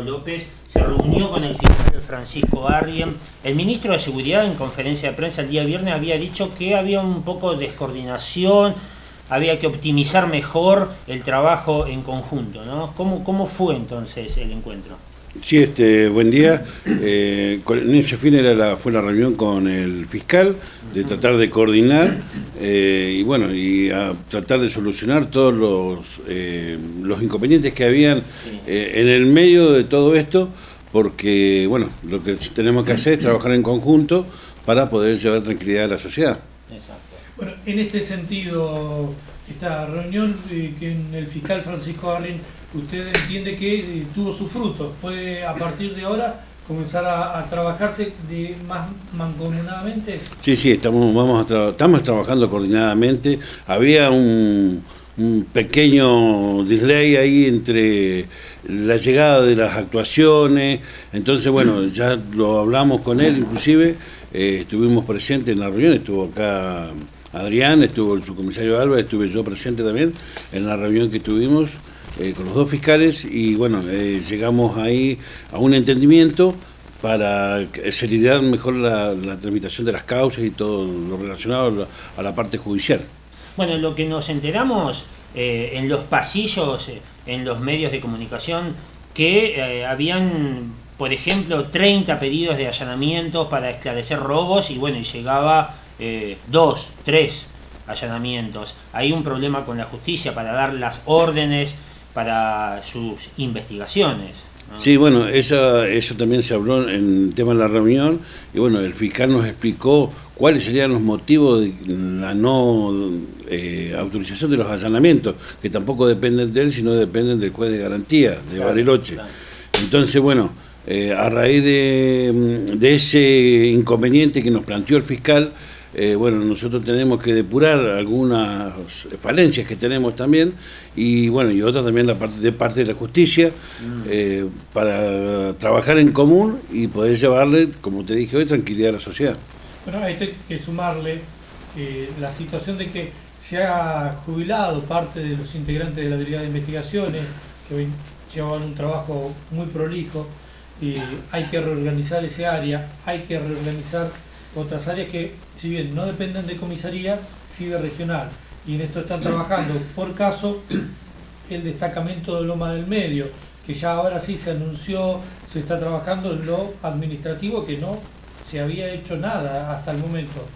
López se reunió con el fiscal Francisco Arrien. El ministro de Seguridad en conferencia de prensa el día viernes había dicho que había un poco de descoordinación, había que optimizar mejor el trabajo en conjunto. ¿no? ¿Cómo, cómo fue entonces el encuentro? Sí, este, buen día. Eh, en ese fin era la, fue la reunión con el fiscal de tratar de coordinar eh, y bueno, y a tratar de solucionar todos los, eh, los inconvenientes que habían en el medio de todo esto, porque bueno, lo que tenemos que hacer es trabajar en conjunto para poder llevar tranquilidad a la sociedad. Exacto. Bueno, en este sentido, esta reunión que el fiscal Francisco Arlin usted entiende que eh, tuvo sus frutos. Puede a partir de ahora comenzar a, trabajarse de más mancomunadamente. Sí, sí, estamos, vamos a estamos trabajando coordinadamente. Había un, pequeño delay ahí entre la llegada de las actuaciones. Entonces, bueno, ya lo hablamos con él, inclusive eh, estuvimos presentes en la reunión, estuvo acá. Adrián, estuvo el subcomisario Álvarez, estuve yo presente también en la reunión que tuvimos eh, con los dos fiscales y bueno, eh, llegamos ahí a un entendimiento para acelerar mejor la, tramitación de las causas y todo lo relacionado a la, parte judicial. Bueno, lo que nos enteramos en los pasillos, en los medios de comunicación, que habían, por ejemplo, 30 pedidos de allanamientos para esclarecer robos y bueno, y llegaba dos, tres allanamientos. Hay un problema con la justicia para dar las órdenes para sus investigaciones. Sí, bueno, eso, eso también se habló en el tema de la reunión y bueno, el fiscal nos explicó cuáles serían los motivos de la no eh, autorización de los allanamientos, que tampoco dependen de él, sino dependen del juez de garantía, de Bariloche. Entonces, bueno, eh, a raíz de, de ese inconveniente que nos planteó el fiscal, eh, bueno, nosotros tenemos que depurar algunas falencias que tenemos también y bueno, y otra también la parte de parte de la justicia mm. eh, para trabajar en común y poder llevarle, como te dije hoy, tranquilidad a la sociedad. Bueno, hay que sumarle eh, la situación de que se ha jubilado parte de los integrantes de la Brigada de Investigaciones, que llevaban un trabajo muy prolijo, y hay que reorganizar ese área, hay que reorganizar otras áreas que, si bien no dependen de comisaría, sí de regional. Y en esto están trabajando, por caso, el destacamento de Loma del Medio, que ya ahora sí se anunció, se está trabajando en lo administrativo, que no se había hecho nada hasta el momento.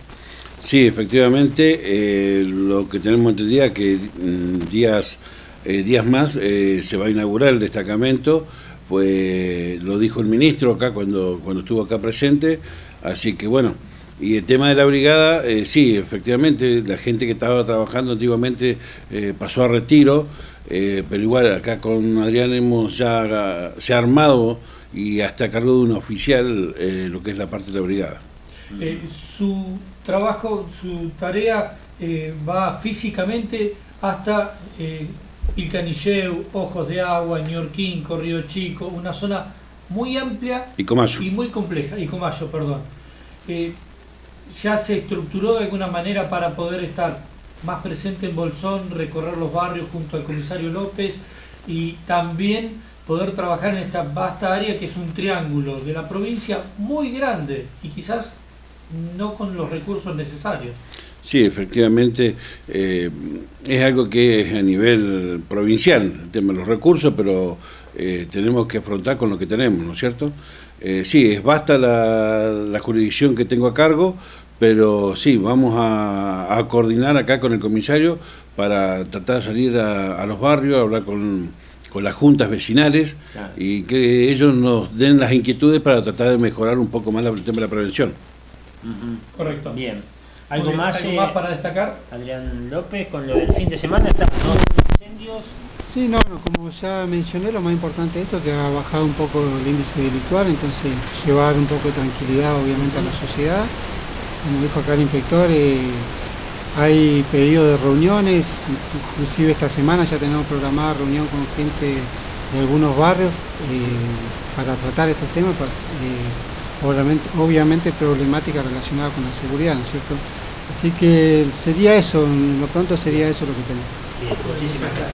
Sí, efectivamente, eh, lo que tenemos entendido es que mm, días, eh, días más eh, se va a inaugurar el destacamento, pues lo dijo el ministro acá cuando, cuando estuvo acá presente, así que bueno, y el tema de la brigada, eh, sí, efectivamente, la gente que estaba trabajando antiguamente eh, pasó a retiro, eh, pero igual acá con Adrián hemos ya se armado y hasta cargo de un oficial lo que es la parte de la brigada. su trabajo, su tarea va físicamente hasta Pilcanilleu, Ojos de Agua, Ñorquín, Río Chico, una zona muy amplia y, y muy compleja, y Comayo, perdón ya se estructuró de alguna manera para poder estar más presente en Bolsón, recorrer los barrios junto al comisario López y también poder trabajar en esta vasta área que es un triángulo de la provincia muy grande y quizás no con los recursos necesarios. Sí, efectivamente, eh, es algo que es a nivel provincial, el tema de los recursos, pero eh, tenemos que afrontar con lo que tenemos, ¿no es cierto? Eh, sí, es basta la, jurisdicción que tengo a cargo, pero sí, vamos a, coordinar acá con el comisario para tratar de salir a, los barrios, hablar con, las juntas vecinales y que ellos nos den las inquietudes para tratar de mejorar un poco más el tema de la prevención. Correcto. Bien. ¿Algo, más, ¿Algo más para destacar? Adrián López, con lo del fin de semana, están dos incendios Sí, no, como ya mencioné, lo más importante de esto es que ha bajado un poco el índice delictual, entonces llevar un poco de tranquilidad obviamente a la sociedad. Como dijo acá el inspector, eh, hay pedido de reuniones, inclusive esta semana ya tenemos programada reunión con gente de algunos barrios eh, para tratar estos temas, eh, obviamente, obviamente problemáticas relacionadas con la seguridad, ¿no es cierto? Así que sería eso, lo pronto sería eso lo que tenemos. muchísimas gracias.